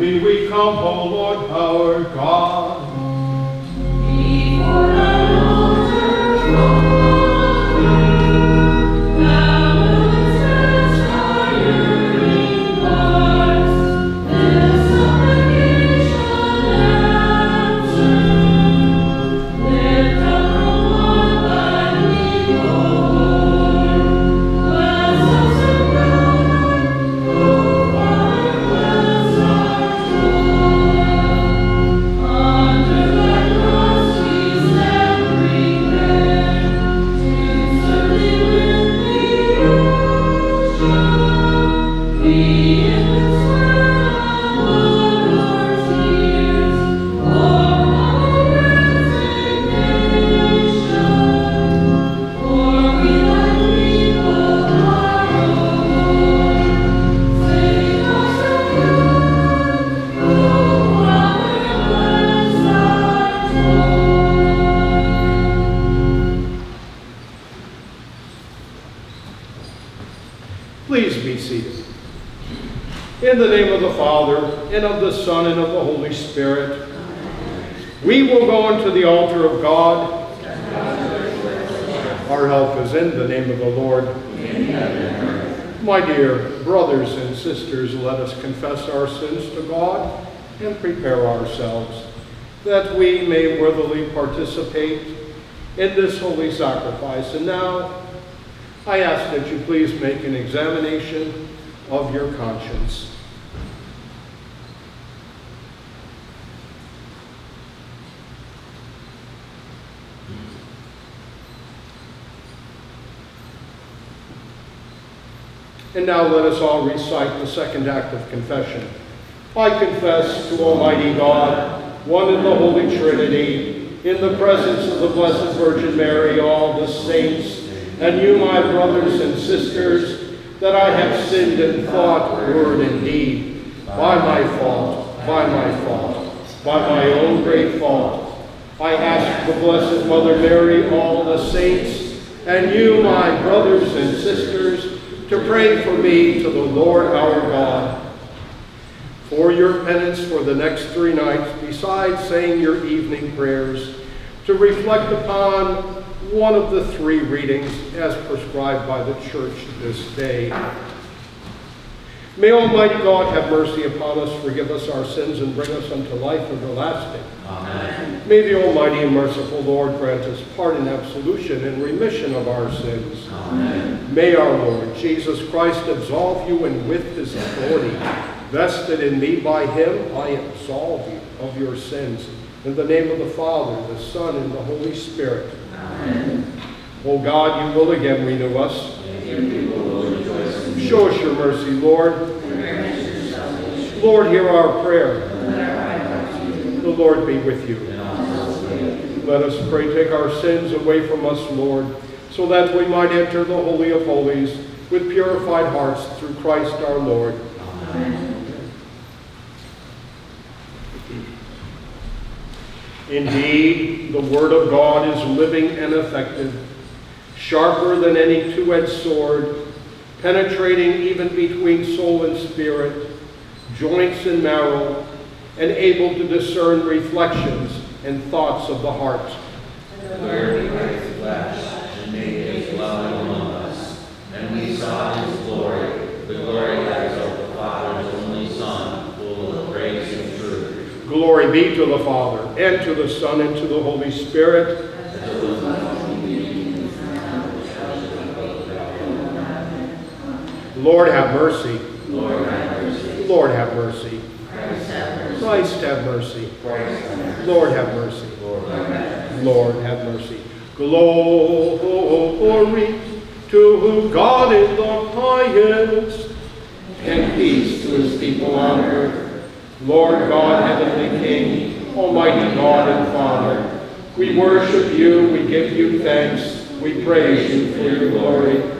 thee we come, O Lord our God. Confess our sins to God and prepare ourselves that we may worthily participate in this holy sacrifice. And now, I ask that you please make an examination of your conscience. And now let us all recite the second act of confession. I confess to Almighty God, one in the Holy Trinity, in the presence of the Blessed Virgin Mary, all the saints, and you, my brothers and sisters, that I have sinned in thought, word, and deed, by my fault, by my fault, by my own great fault. I ask the Blessed Mother Mary, all the saints, and you, my brothers and sisters, to pray for me to the Lord our God. For your penance for the next three nights, besides saying your evening prayers, to reflect upon one of the three readings as prescribed by the church this day. May Almighty God have mercy upon us, forgive us our sins, and bring us unto life everlasting. Amen. May the Almighty and merciful Lord grant us pardon, absolution, and remission of our sins. Amen. May our Lord Jesus Christ absolve you, and with his authority vested in me by him, I absolve you of your sins. In the name of the Father, the Son, and the Holy Spirit. Amen. O God, you will again renew us. Show us your mercy, Lord. Lord, hear our prayer. The Lord be with you. with you. Let us pray, take our sins away from us, Lord, so that we might enter the Holy of Holies with purified hearts through Christ our Lord. Amen. Indeed, the Word of God is living and effective, sharper than any two-edged sword, penetrating even between soul and spirit, joints and marrow, and able to discern reflections and thoughts of the heart. The Word became flesh and made his dwelling among us. And we saw his glory, the glory as of the Father's only Son, full of grace and truth. Glory be to the Father, and to the Son, and to the Holy Spirit. Lord have mercy. Lord have mercy. Lord have mercy. Christ have mercy. Christ have mercy. Christ have mercy. Lord have mercy. Lord have mercy. Lord have mercy. Glory to God in the highest, and peace to his people on earth. Lord God, heavenly King, almighty God and Father, we worship you, we give you thanks, we praise you for your glory.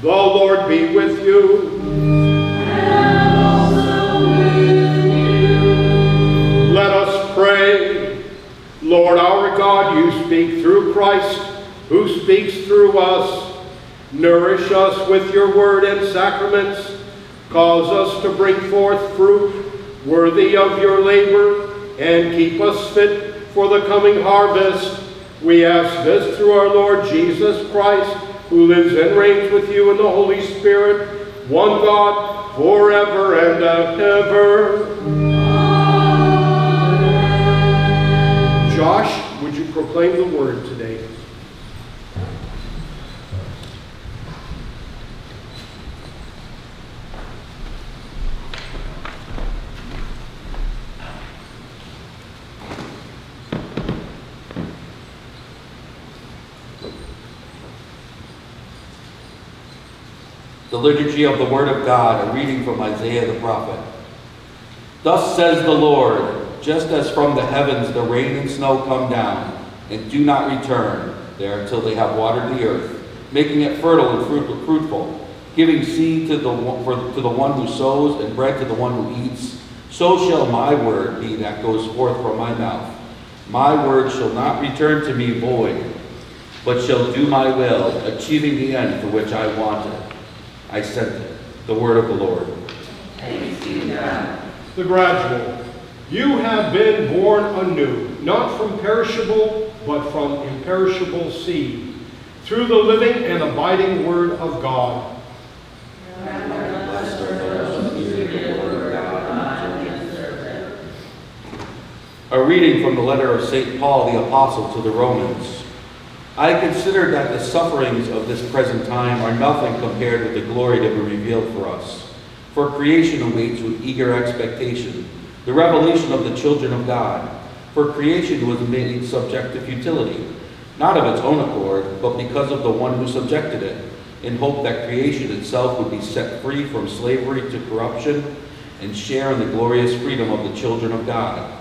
The Lord be with you. And also with you. Let us pray. Lord our God, you speak through Christ, who speaks through us. Nourish us with your word and sacraments. Cause us to bring forth fruit worthy of your labor, and keep us fit for the coming harvest. We ask this through our Lord Jesus Christ, who lives and reigns with you in the Holy Spirit, one God, forever and ever. Josh, would you proclaim the word today? The Liturgy of the Word of God, a reading from Isaiah the prophet. Thus says the Lord, just as from the heavens the rain and snow come down, and do not return there until they have watered the earth, making it fertile and fruit- fruitful, giving seed to the, one- for, to the one who sows and bread to the one who eats, so shall my word be that goes forth from my mouth. My word shall not return to me void, but shall do my will, achieving the end for which I wanted. I sent it. The word of the Lord. The gradual. You have been born anew, not from perishable, but from imperishable seed, through the living and abiding word of God. A reading from the letter of St. Paul the Apostle to the Romans. I consider that the sufferings of this present time are nothing compared with the glory to be revealed for us. For creation awaits with eager expectation the revelation of the children of God. For creation was made subject to futility, not of its own accord, but because of the one who subjected it, in hope that creation itself would be set free from slavery to corruption and share in the glorious freedom of the children of God.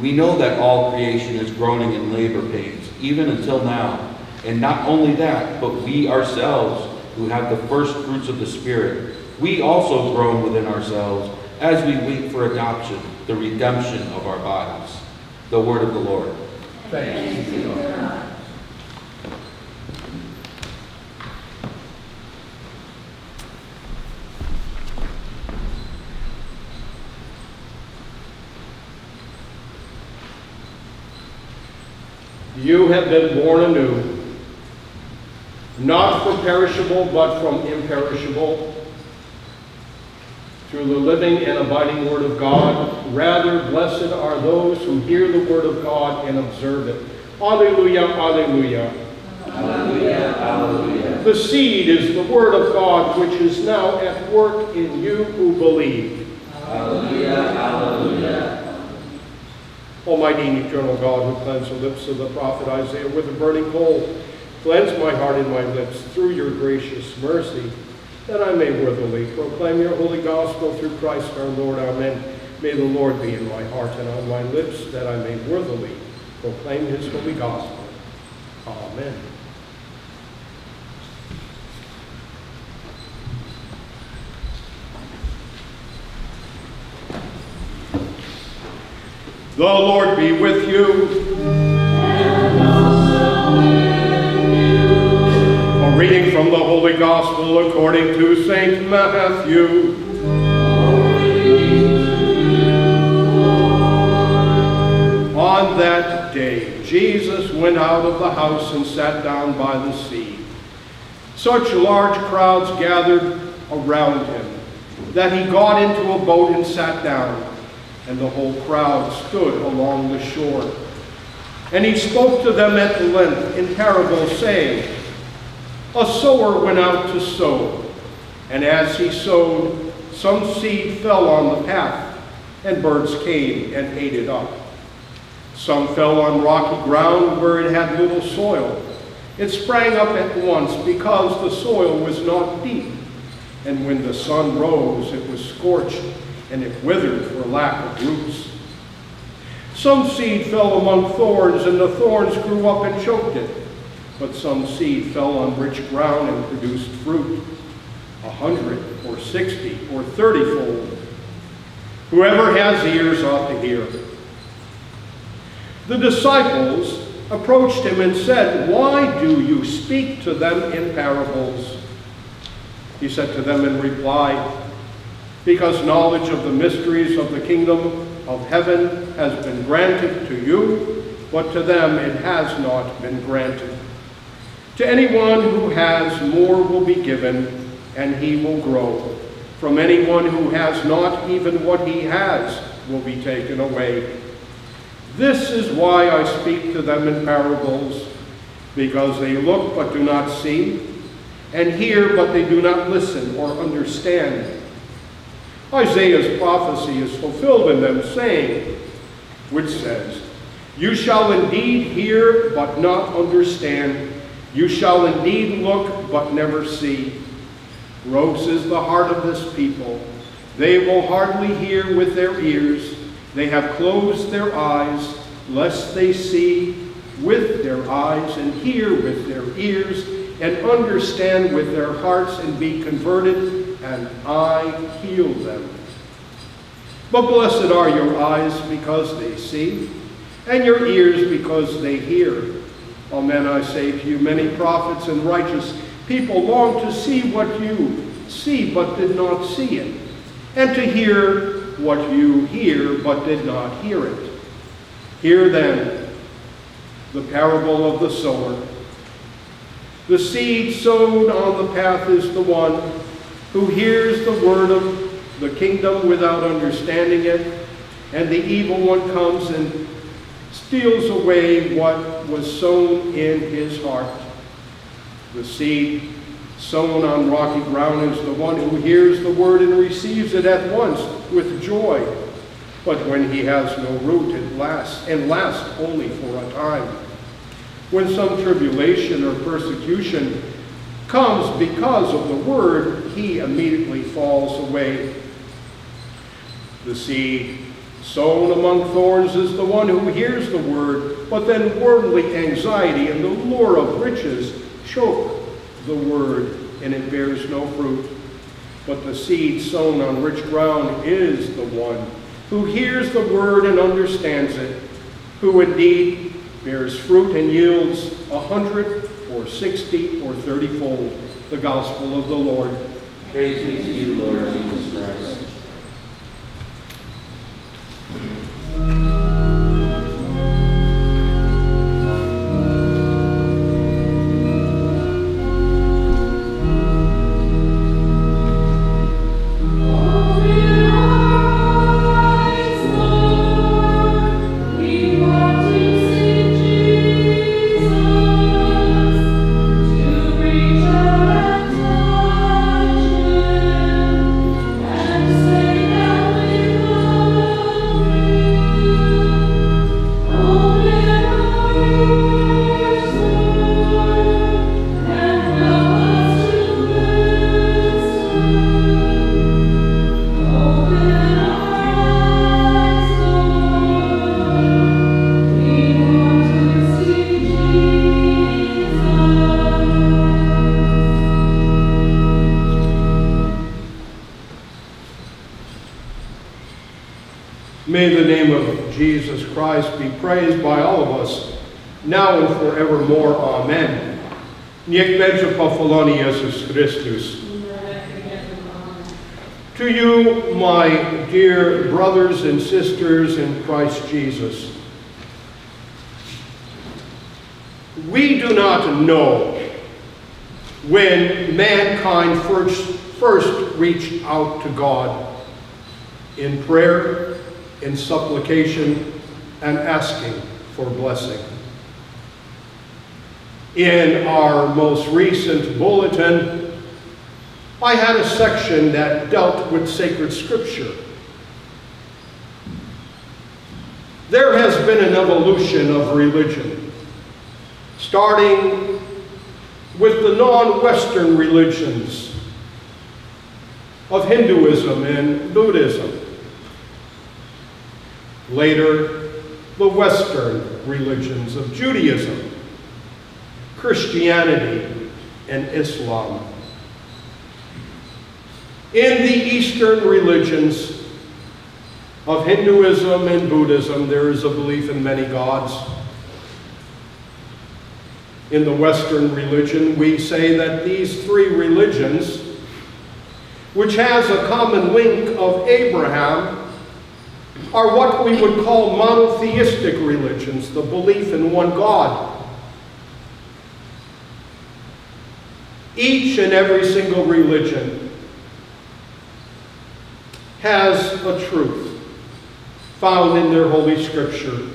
We know that all creation is groaning in labor pains, even until now. And not only that, but we ourselves, who have the first fruits of the Spirit, we also groan within ourselves as we wait for adoption, the redemption of our bodies. The word of the Lord. You have been born anew, not from perishable, but from imperishable, through the living and abiding Word of God. Rather, blessed are those who hear the Word of God and observe it. Alleluia, alleluia. Alleluia, alleluia. The seed is the Word of God, which is now at work in you who believe. Alleluia, alleluia. Almighty and eternal God, who cleansed the lips of the prophet Isaiah with a burning coal, cleanse my heart and my lips through your gracious mercy, that I may worthily proclaim your holy gospel through Christ our Lord. Amen. May the Lord be in my heart and on my lips, that I may worthily proclaim his holy gospel. Amen. The Lord be with you. Reading from the Holy Gospel according to St. Matthew. On that day, Jesus went out of the house and sat down by the sea. Such large crowds gathered around him that he got into a boat and sat down, and the whole crowd stood along the shore. And he spoke to them at length in parables, saying, A sower went out to sow, and as he sowed, some seed fell on the path, and birds came and ate it up. Some fell on rocky ground where it had little soil. It sprang up at once because the soil was not deep. And when the sun rose, it was scorched, and it withered for lack of roots. Some seed fell among thorns, and the thorns grew up and choked it. But some seed fell on rich ground and produced fruit, a hundred or sixty or thirtyfold. Whoever has ears ought to hear. The disciples approached him and said, Why do you speak to them in parables? He said to them in reply, Because knowledge of the mysteries of the kingdom of heaven has been granted to you, but to them it has not been granted. To anyone who has, more will be given, and he will grow. From anyone who has not, even what he has will be taken away. This is why I speak to them in parables, because they look but do not see, and hear but they do not listen or understand. Isaiah's prophecy is fulfilled in them, saying, which says, You shall indeed hear but not understand, you shall indeed look but never see. Gross is the heart of this people. They will hardly hear with their ears. They have closed their eyes, lest they see with their eyes and hear with their ears and understand with their hearts and be converted, and I heal them. But blessed are your eyes because they see, and your ears because they hear. Amen, I say to you, many prophets and righteous people long to see what you see but did not see it, and to hear what you hear but did not hear it. Hear then the parable of the sower. The seed sown on the path is the one who hears the word of the kingdom without understanding it, and the evil one comes and steals away what was sown in his heart. The seed sown on rocky ground is the one who hears the word and receives it at once with joy. But when he has no root, it lasts, and lasts only for a time. When some tribulation or persecution comes because of the word, he immediately falls away. The seed sown among thorns is the one who hears the word, but then worldly anxiety and the lure of riches choke the word, and it bears no fruit. But the seed sown on rich ground is the one who hears the word and understands it, who indeed bears fruit and yields a hundred or sixty or thirty-fold. The gospel of the Lord. Praise be to you, Lord Jesus Christ. And sisters in Christ Jesus, we do not know when mankind first, first reached out to God in prayer, in supplication, and asking for blessing. In our most recent bulletin, I had a section that dealt with sacred scripture. There has been an evolution of religion, starting with the non-Western religions of Hinduism and Buddhism. Later, the Western religions of Judaism, Christianity, and Islam. In the Eastern religions of Hinduism and Buddhism, there is a belief in many gods. In the Western religion, we say that these three religions, which has a common link of Abraham, are what we would call monotheistic religions, the belief in one God. Each and every single religion has a truth found in their Holy Scripture.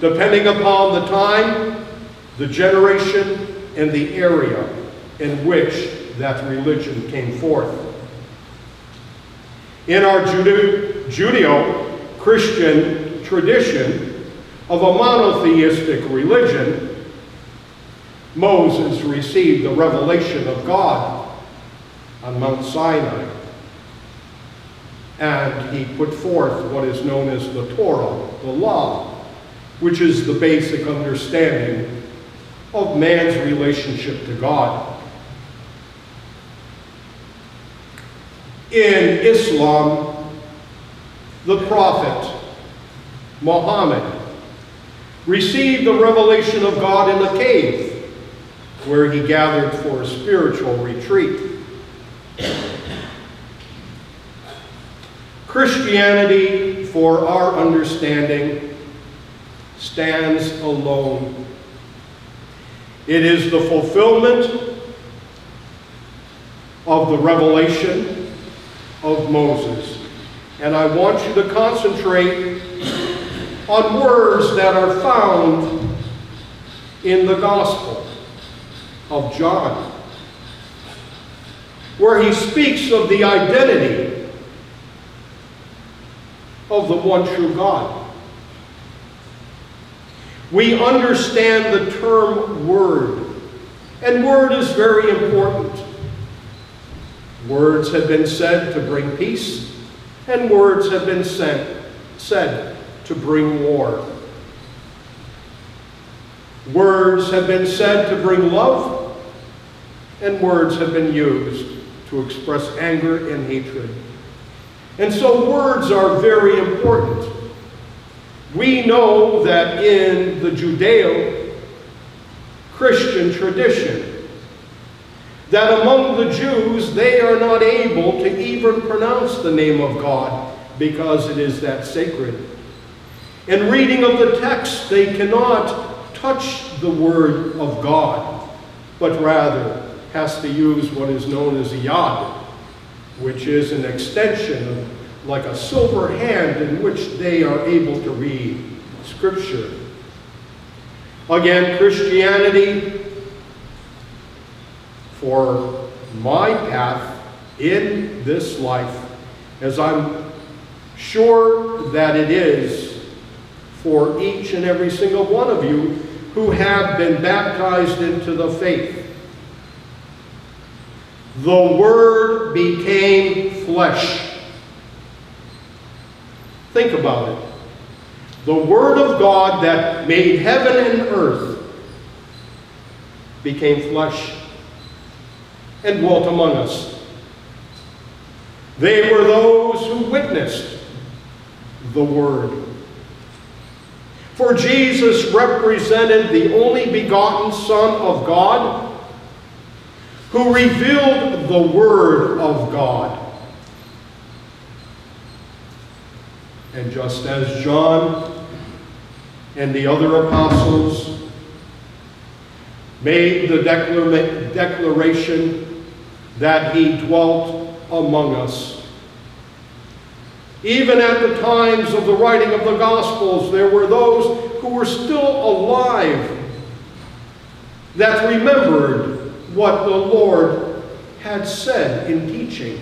Depending upon the time, the generation, and the area in which that religion came forth. In our Judeo-Christian tradition of a monotheistic religion, Moses received the revelation of God on Mount Sinai. And he put forth what is known as the Torah, the law, which is the basic understanding of man's relationship to God. In Islam, the Prophet Muhammad received the revelation of God in the cave where he gathered for a spiritual retreat. Christianity, for our understanding, stands alone. It is the fulfillment of the revelation of Moses. And I want you to concentrate on words that are found in the Gospel of John, where he speaks of the identity of the one true God. We understand the term word, and word is very important. Words have been said to bring peace, and words have been sent, said to bring war. Words have been said to bring love, and words have been used to express anger and hatred. And so words are very important. We know that in the Judeo-Christian tradition, that among the Jews, they are not able to even pronounce the name of God because it is that sacred. In reading of the text, they cannot touch the word of God, but rather has to use what is known as a yad, which is an extension of like a silver hand in which they are able to read Scripture. Again, Christianity, for my path in this life, as I'm sure that it is for each and every single one of you who have been baptized into the faith. The Word became flesh. Think about it. The Word of God that made heaven and earth became flesh and dwelt among us. They were those who witnessed the Word. For Jesus represented the only begotten Son of God who revealed the Word of God. And just as John and the other apostles made the declaration that he dwelt among us, even at the times of the writing of the Gospels, there were those who were still alive that remembered what the Lord had said in teaching.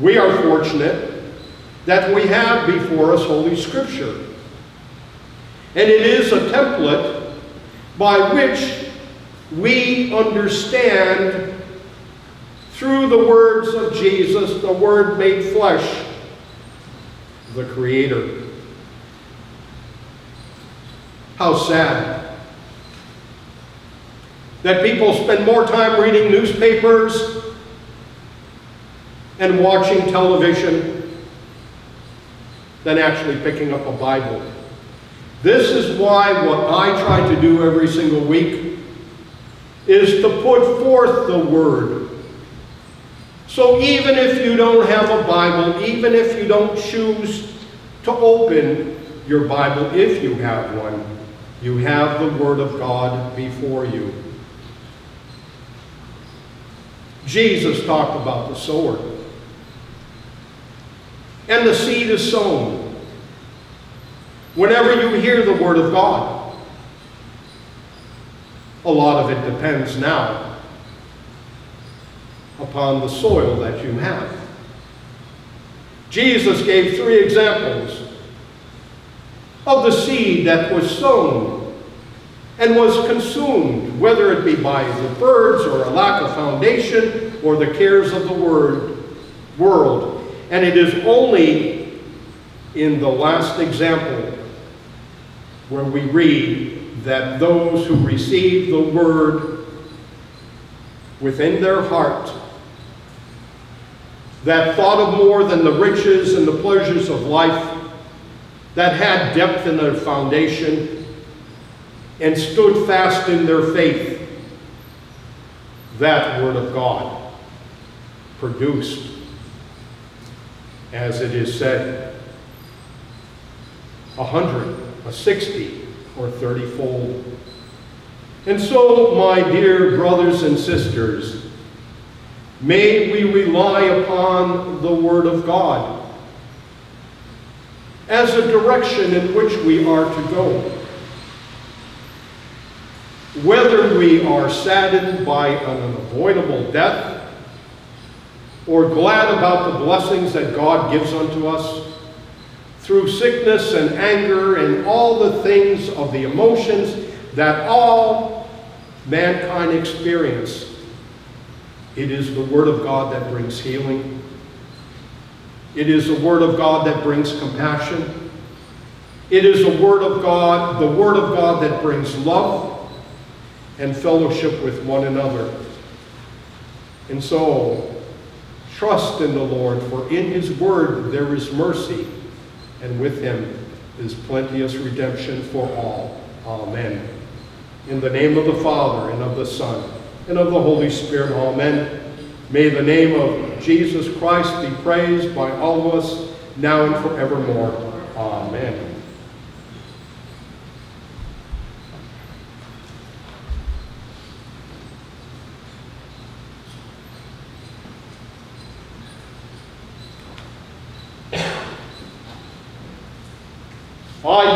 We are fortunate that we have before us Holy Scripture. And it is a template by which we understand through the words of Jesus, the Word made flesh, the Creator. How sad that people spend more time reading newspapers and watching television than actually picking up a Bible. This is why what I try to do every single week is to put forth the Word. So even if you don't have a Bible, even if you don't choose to open your Bible, if you have one, you have the Word of God before you. Jesus talked about the sower. And the seed is sown. Whenever you hear the Word of God, a lot of it depends now upon the soil that you have. Jesus gave three examples of the seed that was sown and was consumed, whether it be by the birds or a lack of foundation or the cares of the word, world. And it is only in the last example where we read that those who receive the word within their heart that thought of more than the riches and the pleasures of life, that had depth in their foundation, and stood fast in their faith, that Word of God produced, as it is said, a hundred, a sixty, or thirty-fold. And so, my dear brothers and sisters, may we rely upon the Word of God as a direction in which we are to go. Whether we are saddened by an unavoidable death or glad about the blessings that God gives unto us through sickness and anger and all the things of the emotions that all mankind experience, it is the Word of God that brings healing. It is the Word of God that brings compassion. It is the Word of God, the Word of God that brings love and fellowship with one another. And so, trust in the Lord, for in His Word there is mercy, and with Him is plenteous redemption for all. Amen. In the name of the Father, and of the Son, and of the Holy Spirit, amen. May the name of Jesus Christ be praised by all of us, now and forevermore. Amen. I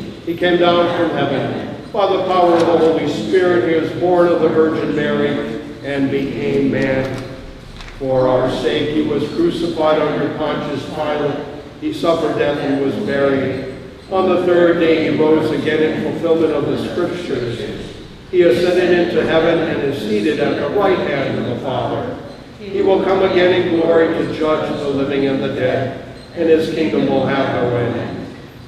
He came down from heaven. By the power of the Holy Spirit, he was born of the Virgin Mary and became man. For our sake, he was crucified under Pontius Pilate. He suffered death and was buried. On the third day, he rose again in fulfillment of the Scriptures. He ascended into heaven and is seated at the right hand of the Father. He will come again in glory to judge the living and the dead, and his kingdom will have no end.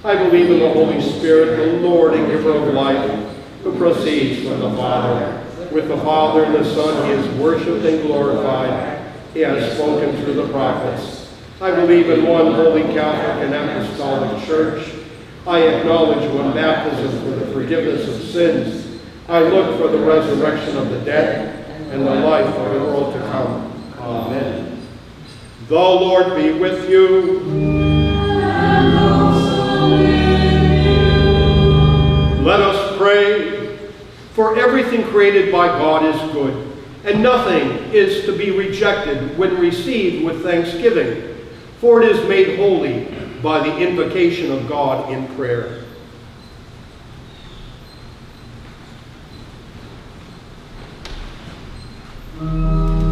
I believe in the Holy Spirit, the Lord and giver of life, who proceeds from the Father. With the Father and the Son, he is worshipped and glorified. He has spoken through the prophets. I believe in one holy Catholic and Apostolic Church. I acknowledge one baptism for the forgiveness of sins. I look for the resurrection of the dead and the life of the world to come. Amen. The Lord be with you. Let us pray. For everything created by God is good, and nothing is to be rejected when received with thanksgiving, for it is made holy by the invocation of God in prayer. Mm -hmm.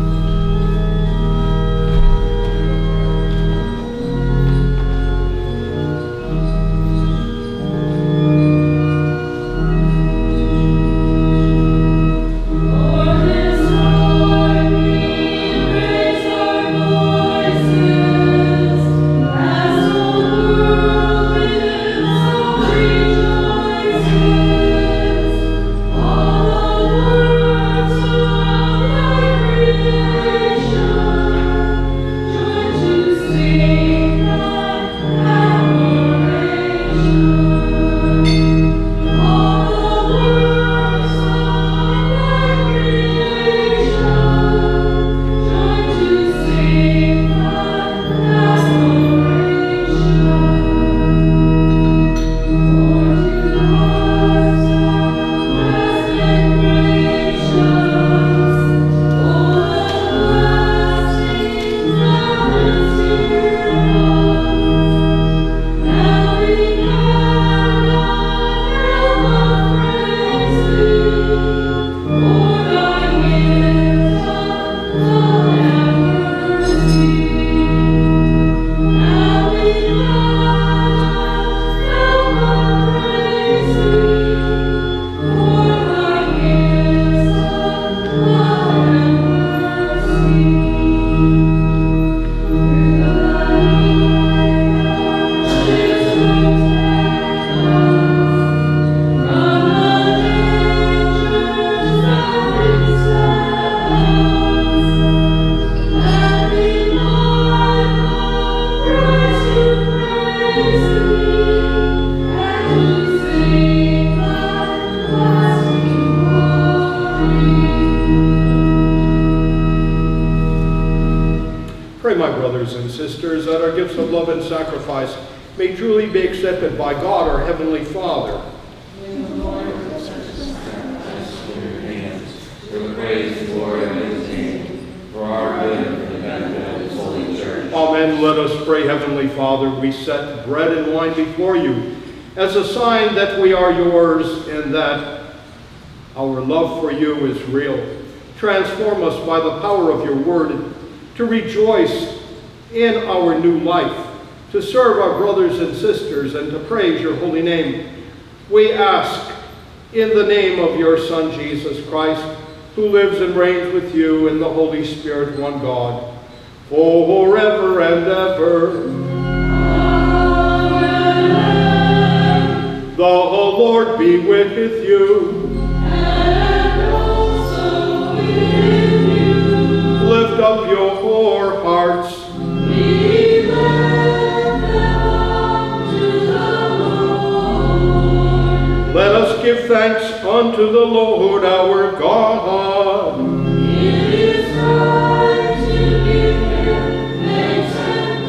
Transform us by the power of your word to rejoice in our new life, to serve our brothers and sisters, and to praise your holy name. We ask in the name of your Son, Jesus Christ, who lives and reigns with you in the Holy Spirit, one God, forever and ever. Amen. The Lord be with you. Up your hearts. Let us give thanks unto the Lord our God. It is right to give him thanks and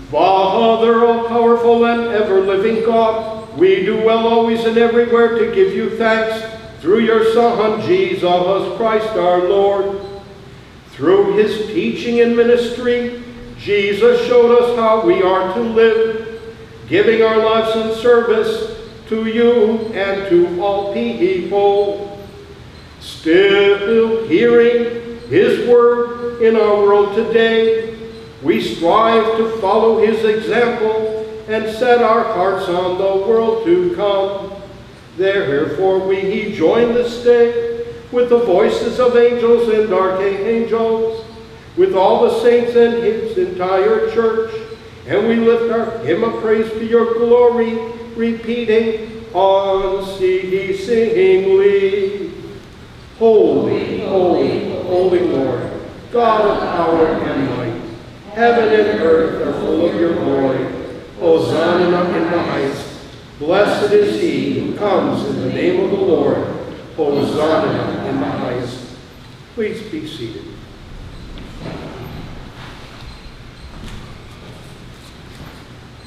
praise. Father, all powerful and ever living God, we do well always and everywhere to give you thanks through your Son, Jesus Christ our Lord. Through his teaching and ministry, Jesus showed us how we are to live, giving our lives in service to you and to all people. Still hearing his word in our world today, we strive to follow his example and set our hearts on the world to come. Therefore we he join this day with the voices of angels and archangels, with all the saints and his entire church, and we lift our hymn of praise to your glory, repeating unceasingly. Holy, holy, holy Lord, God of power and might, Heaven and earth are full of your glory. Hosanna in the highest. Blessed is he who comes in the name of the Lord. Hosanna in the highest. Please be seated.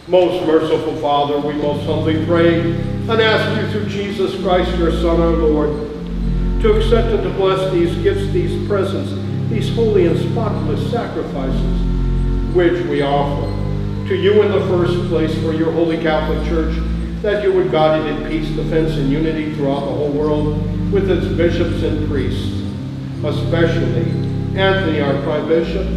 Most merciful Father, we most humbly pray and ask you through Jesus Christ, your Son, our Lord, to accept and to bless these gifts, these presents, these holy and spotless sacrifices which we offer to you in the first place for your holy Catholic Church, that you would guide it in peace, defense, and unity throughout the whole world with its bishops and priests, especially Anthony, our Bishop,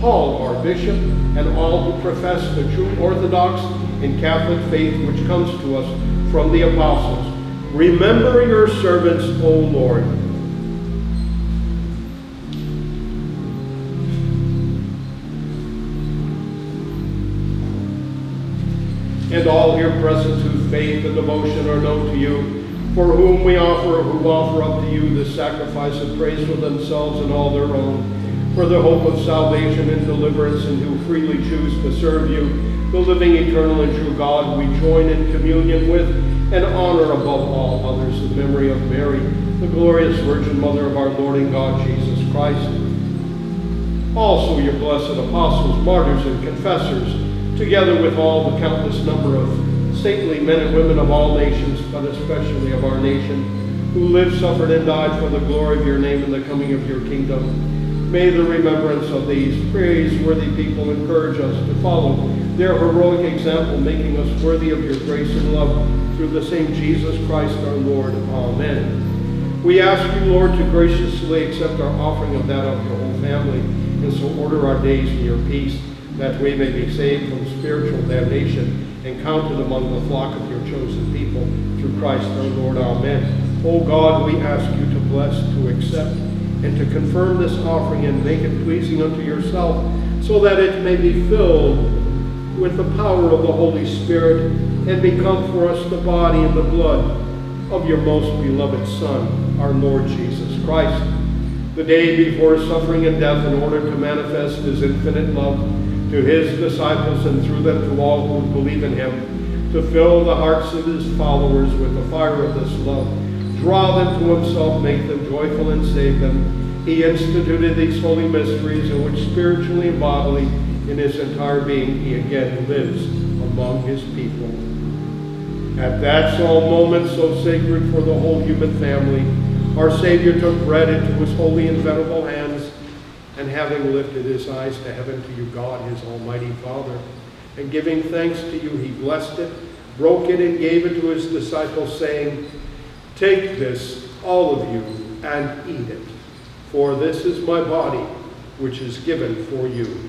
Paul, our Bishop, and all who profess the true Orthodox and Catholic faith which comes to us from the apostles. Remember your servants, O Lord. And all here present whose faith and devotion are known to you, for whom we offer, who offer up to you this sacrifice of praise for themselves and all their own, for the hope of salvation and deliverance, and who freely choose to serve you, the living, eternal, and true God, we join in communion with and honor above all others the memory of Mary, the glorious Virgin Mother of our Lord and God Jesus Christ. Also your blessed apostles, martyrs, and confessors, together with all the countless number of saintly men and women of all nations, but especially of our nation, who lived, suffered, and died for the glory of your name and the coming of your kingdom. May the remembrance of these praiseworthy people encourage us to follow their heroic example, making us worthy of your grace and love through the same Jesus Christ our Lord. Amen. We ask you, Lord, to graciously accept our offering of that of your whole family, and so order our days in your peace that we may be saved from spiritual damnation and counted among the flock of your chosen people through Christ our Lord. Amen. O God, we ask you to bless, to accept, and to confirm this offering and make it pleasing unto yourself, so that it may be filled with the power of the Holy Spirit and become for us the body and the blood of your most beloved Son, our Lord Jesus Christ. The day before suffering and death in order to manifest his infinite love to his disciples and through them to all who believe in him, to fill the hearts of his followers with the fire of this love, draw them to himself, make them joyful, and save them. He instituted these holy mysteries in which spiritually and bodily, in his entire being, he again lives among his people. At that solemn moment, so sacred for the whole human family, our Savior took bread into his holy and venerable hands, and having lifted his eyes to heaven to you, God, his almighty Father, and giving thanks to you, he blessed it, broke it, and gave it to his disciples, saying, Take this, all of you, and eat it, for this is my body, which is given for you.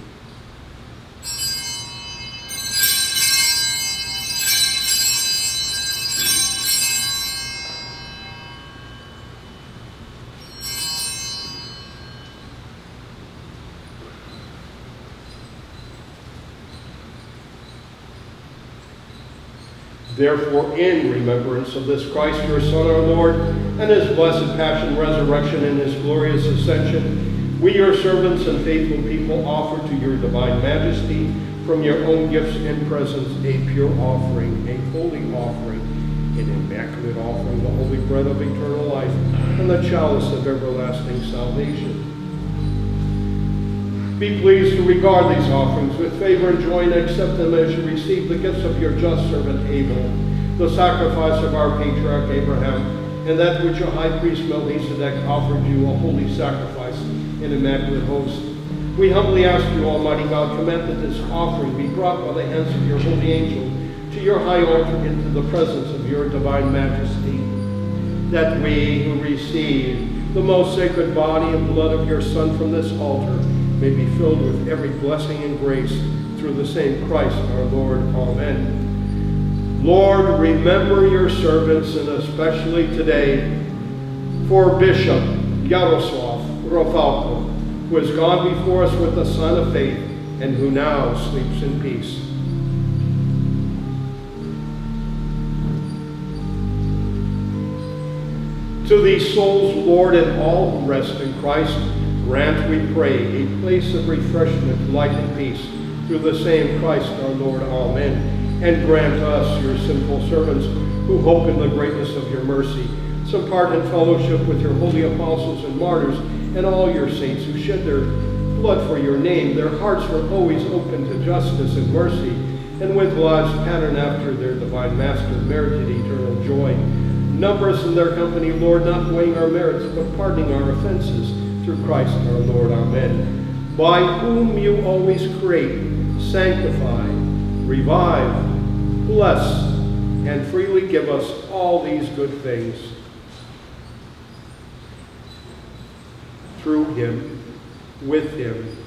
Therefore, in remembrance of this Christ, your Son, our Lord, and his blessed passion, resurrection, and his glorious ascension, we, your servants and faithful people, offer to your divine majesty from your own gifts and presents a pure offering, a holy offering, an immaculate offering, the holy bread of eternal life, and the chalice of everlasting salvation. Be pleased to regard these offerings with favor and joy and accept them as you receive the gifts of your just servant Abel, the sacrifice of our patriarch Abraham, and that which your high priest Melchizedek offered you a holy sacrifice in immaculate host. We humbly ask you, Almighty God, command that this offering be brought by the hands of your holy angel to your high altar into the presence of your divine majesty, that we who receive the most sacred body and blood of your Son from this altar may be filled with every blessing and grace through the same Christ our Lord. Amen. Lord, remember your servants, and especially today for Bishop Yaroslav Rafalko, who has gone before us with the Son of Faith and who now sleeps in peace. To these souls, Lord, and all who rest in Christ, grant, we pray, a place of refreshment, light, and peace through the same Christ our Lord. Amen. And grant us, your sinful servants, who hope in the greatness of your mercy, some part in fellowship with your holy apostles and martyrs and all your saints who shed their blood for your name. Their hearts were always open to justice and mercy, and with lives patterned after their divine master merited eternal joy. Number us in their company, Lord, not weighing our merits, but pardoning our offenses through Christ our Lord. Amen. By whom you always create, sanctify, revive, bless, and freely give us all these good things. Through him, with him,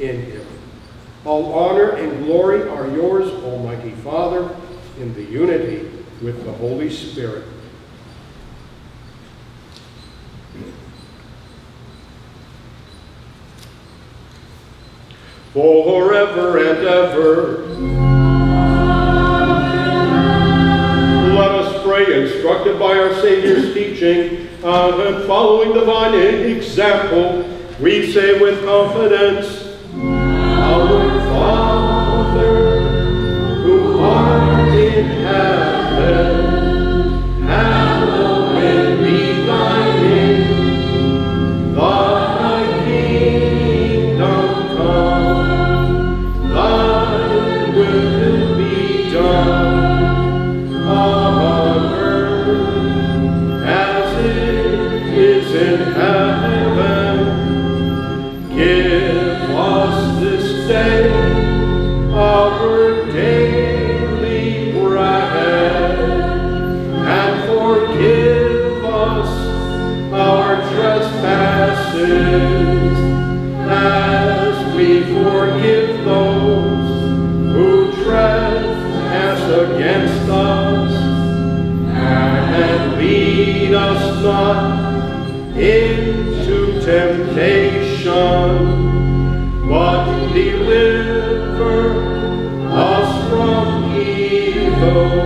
in him. All honor and glory are yours, Almighty Father, in the unity with the Holy Spirit. Forever and ever. Let us pray, instructed by our Savior's teaching uh, and following the divine example, we say with confidence, deliver us from evil.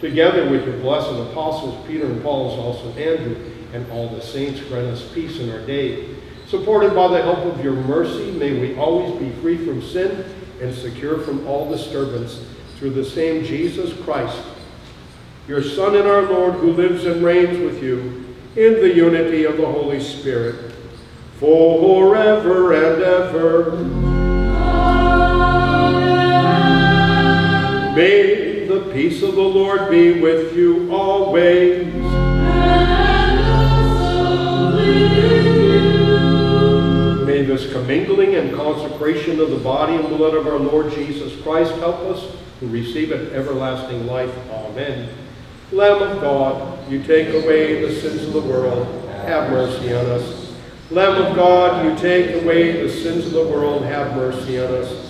Together with your blessed apostles, Peter and Paul, as also Andrew, and all the saints, grant us peace in our day. Supported by the help of your mercy, may we always be free from sin and secure from all disturbance through the same Jesus Christ, your Son and our Lord, who lives and reigns with you in the unity of the Holy Spirit, forever and ever. May the peace of the Lord be with you always. And also with you. May this commingling and consecration of the body and blood of our Lord Jesus Christ help us to receive an everlasting life. Amen. Lamb of God, you take away the sins of the world, have mercy on us. Lamb of God, you take away the sins of the world, have mercy on us.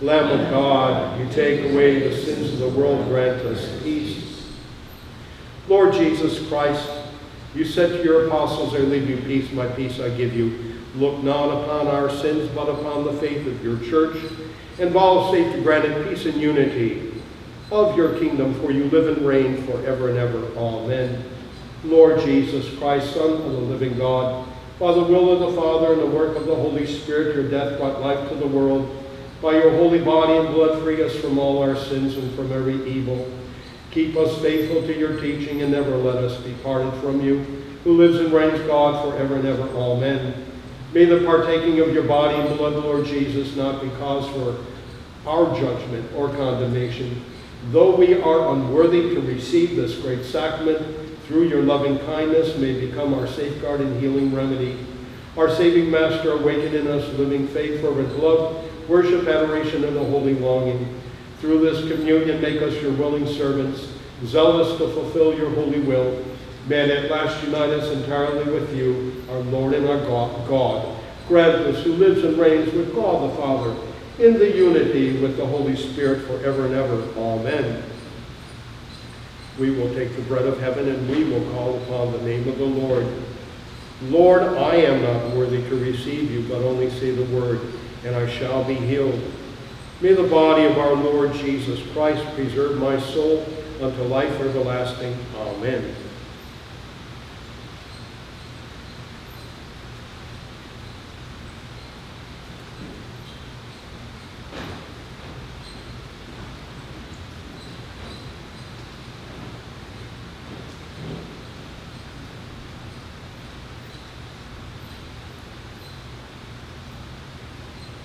Lamb of God, you take away the sins of the world, grant us peace. Lord Jesus Christ, you said to your apostles, I leave you peace, my peace I give you. Look not upon our sins, but upon the faith of your church, and vouchsafe to grant it peace and unity of your kingdom, for you live and reign forever and ever. Amen. Lord Jesus Christ, Son of the living God, by the will of the Father and the work of the Holy Spirit, your death brought life to the world. By your holy body and blood, free us from all our sins and from every evil. Keep us faithful to your teaching and never let us be parted from you, who lives and reigns God forever and ever. Amen. May the partaking of your body and blood, Lord Jesus, not be cause for our judgment or condemnation, though we are unworthy to receive this great sacrament, through your loving kindness may become our safeguard and healing remedy. Our saving Master, awaken in us living faith, fervent love, worship, adoration, and a holy longing. Through this communion, make us your willing servants, zealous to fulfill your holy will. May at last unite us entirely with you, our Lord and our God. God. Grant us, who lives and reigns with God the Father, in the unity with the Holy Spirit forever and ever. Amen. We will take the bread of heaven and we will call upon the name of the Lord. Lord, I am not worthy to receive you, but only say the word, and I shall be healed. May the body of our Lord Jesus Christ preserve my soul unto life everlasting. Amen.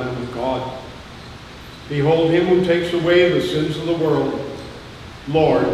Lamb of God. Behold him who takes away the sins of the world. Lord,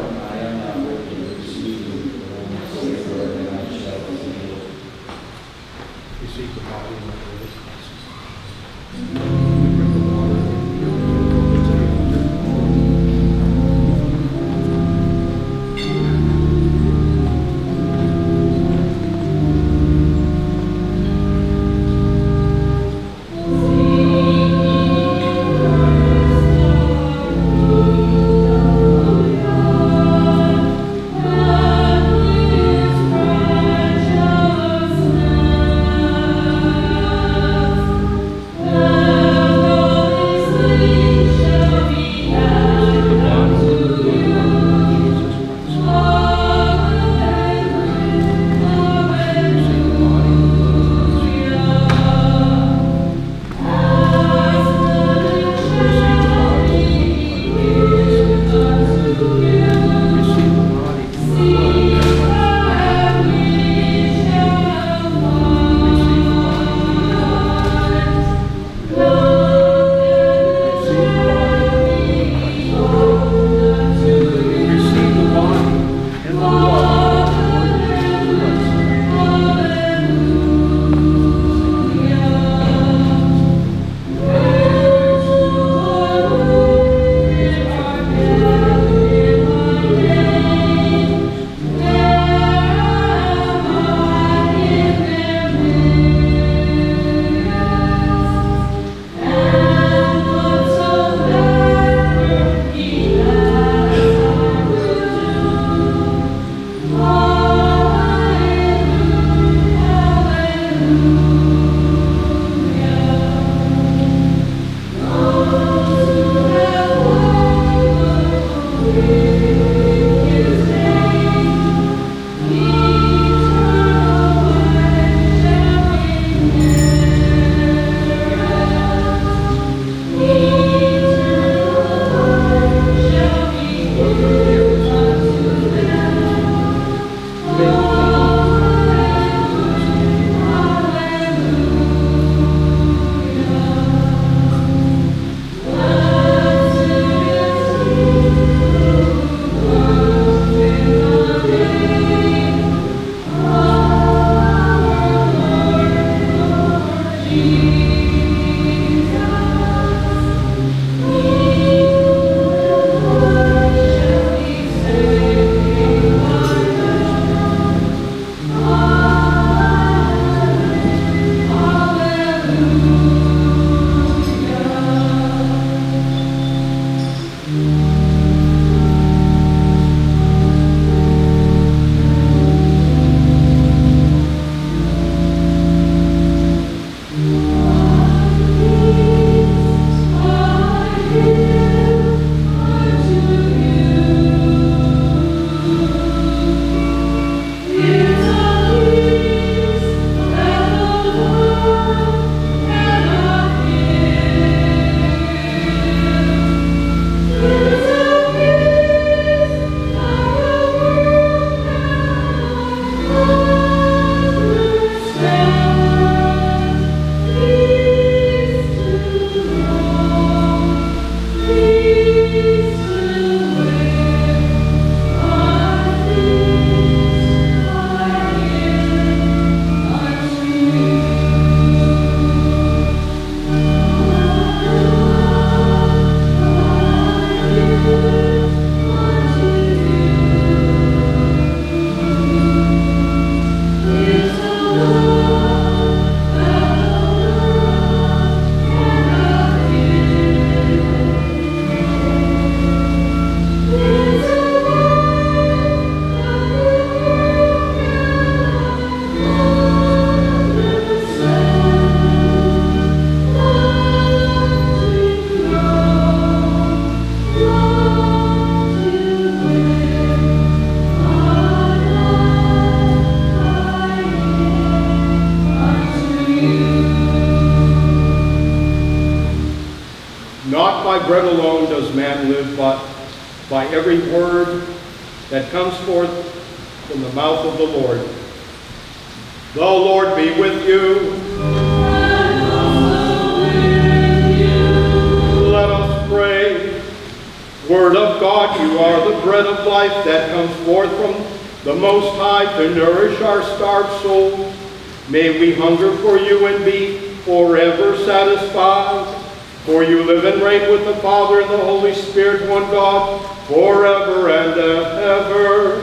forever satisfied. For you live and reign with the Father and the Holy Spirit, one God, forever and ever.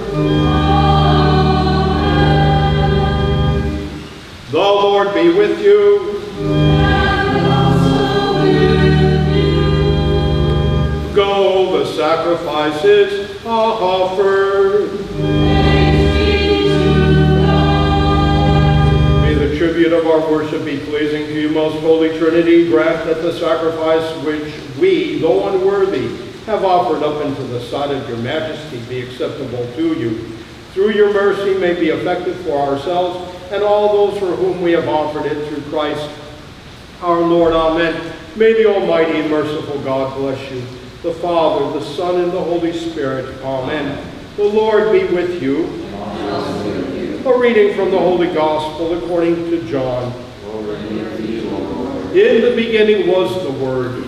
The Lord be with you. Go, the sacrifices offered. Tribute of our worship be pleasing to you, most holy Trinity. Grant that the sacrifice which we, though unworthy, have offered up into the sight of your majesty be acceptable to you. Through your mercy may be effective for ourselves and all those for whom we have offered it through Christ our Lord. Amen. May the Almighty and merciful God bless you, the Father, the Son, and the Holy Spirit. Amen. The Lord be with you. A reading from the Holy Gospel according to John. In the beginning was the Word.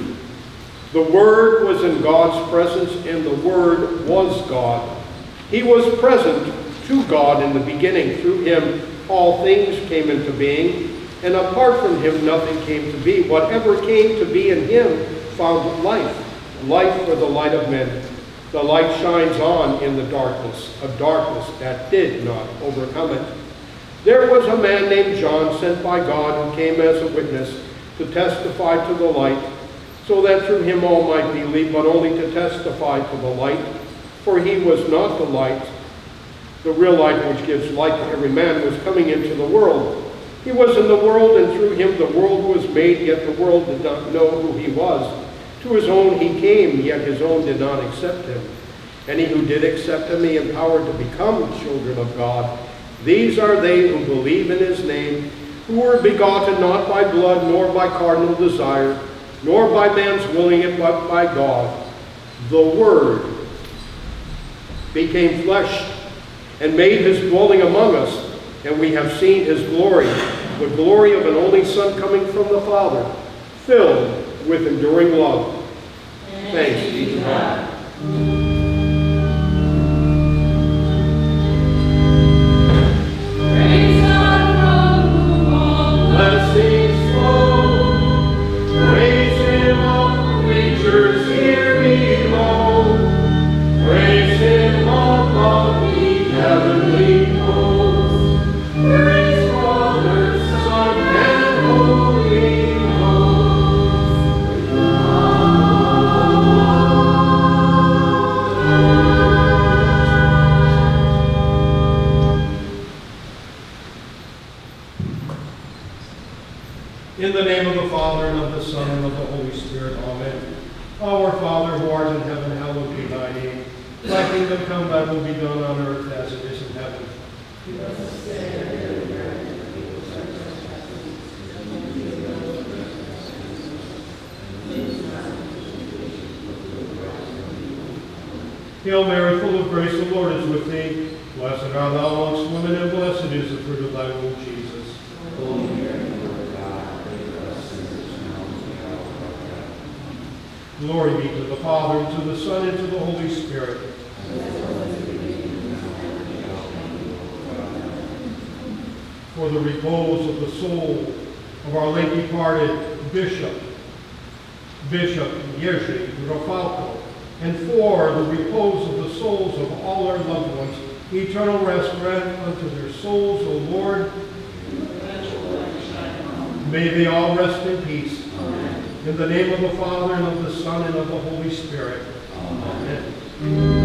The Word was in God's presence, and the Word was God. He was present to God in the beginning. Through him all things came into being, and apart from him nothing came to be. Whatever came to be in him found life, life for the light of men. The light shines on in the darkness, a darkness that did not overcome it. There was a man named John sent by God who came as a witness to testify to the light, so that through him all might believe, but only to testify to the light. For he was not the light, the real light which gives light to every man, was coming into the world. He was in the world, and through him the world was made, yet the world did not know who he was. To his own he came, yet his own did not accept him. Any who did accept him, he empowered to become children of God. These are they who believe in his name, who were begotten not by blood, nor by carnal desire, nor by man's willing it, but by God. The Word became flesh and made his dwelling among us, and we have seen his glory, the glory of an only Son coming from the Father, filled with enduring love. Thanks be to God. Will be done on earth as it is in heaven. Hail Mary, full of grace, the Lord is with thee. Blessed art thou amongst women, and blessed is the fruit of thy womb, Jesus. Glory be to the Father, and to the Son, and to the Holy Spirit. For the repose of the soul of our late departed Bishop, Bishop Jerzy Rafalko, and for the repose of the souls of all our loved ones, eternal rest grant unto their souls, O Lord. May they all rest in peace. In the name of the Father, and of the Son, and of the Holy Spirit. Amen.